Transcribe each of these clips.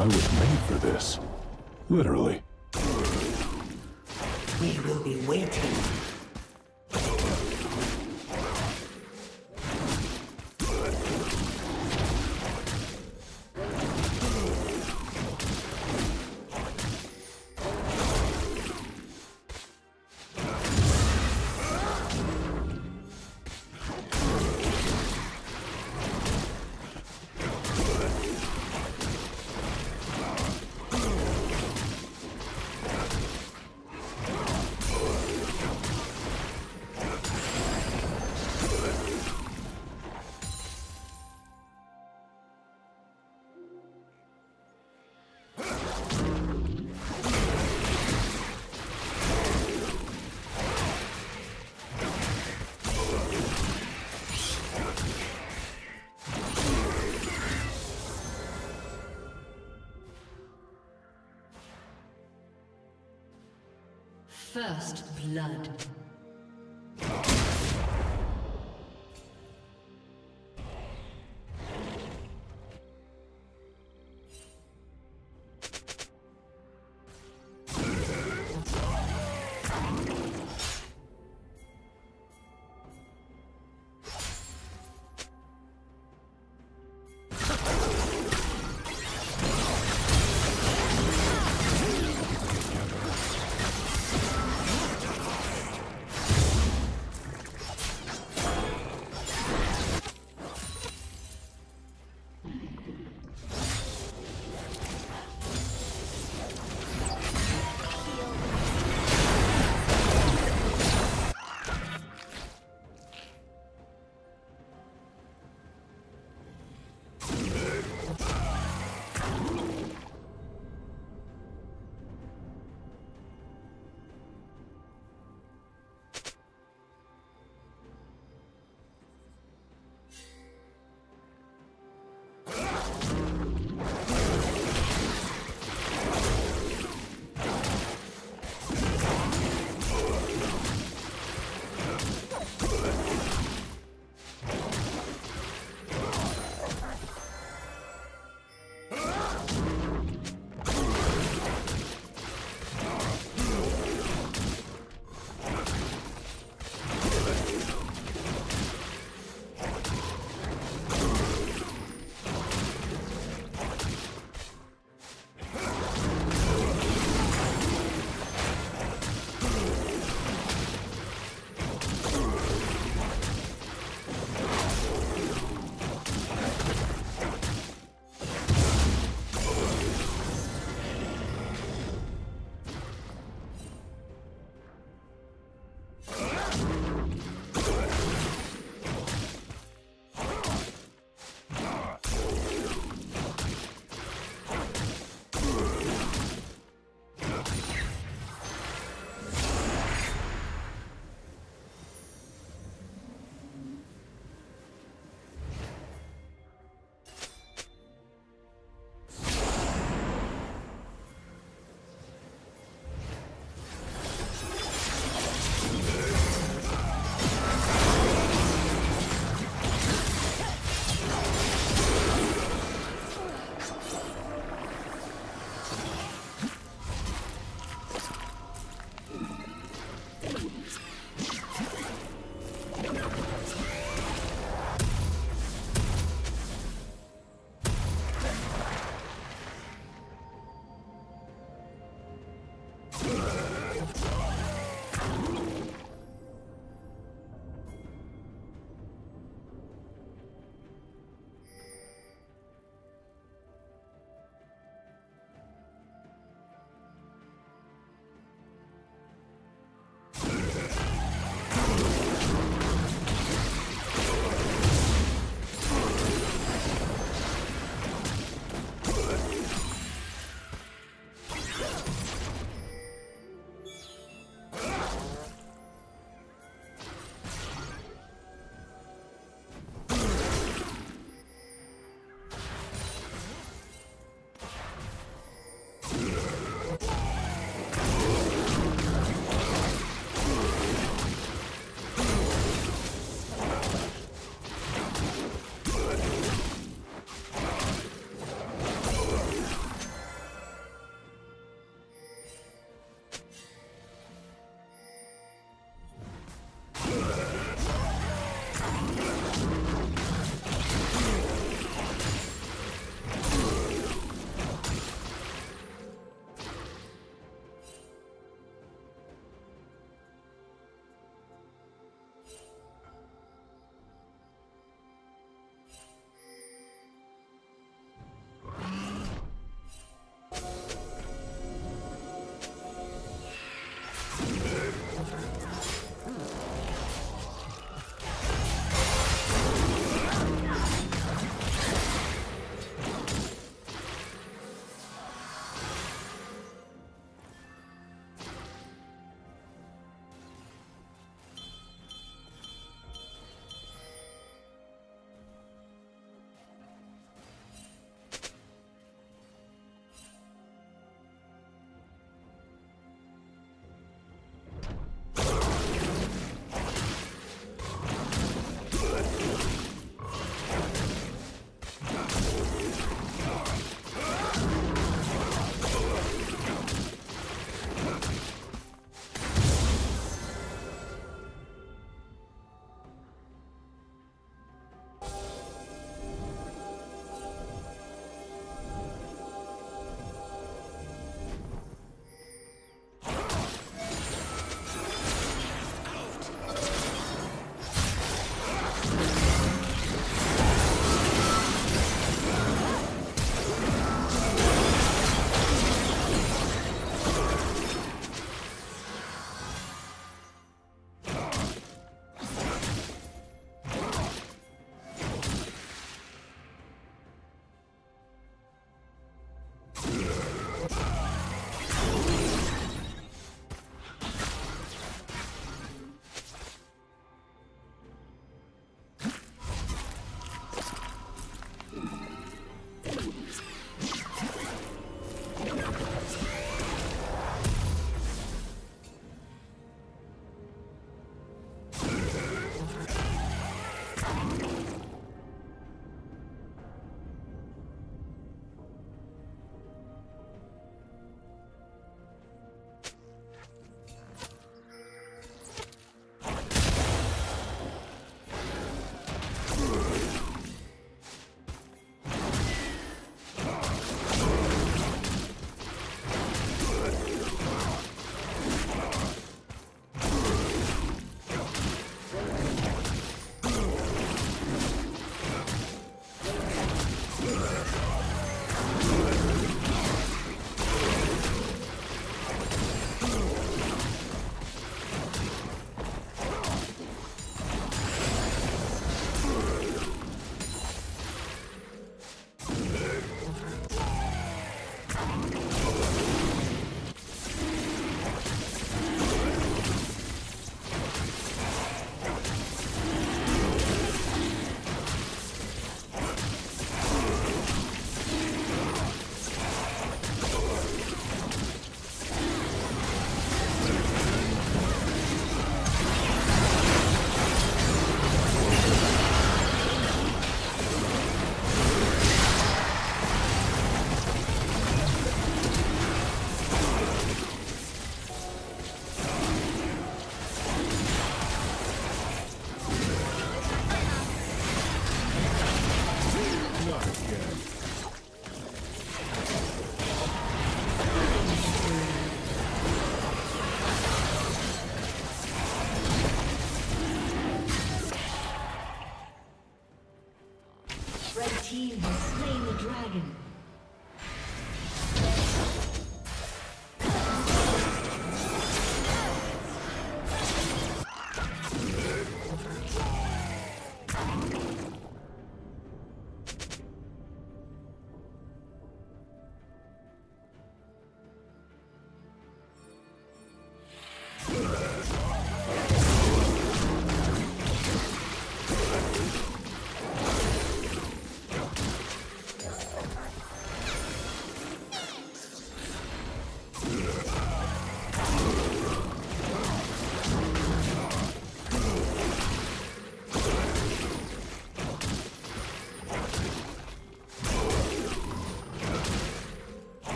I was made for this. Literally. We will be waiting. First blood.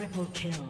Triple kill.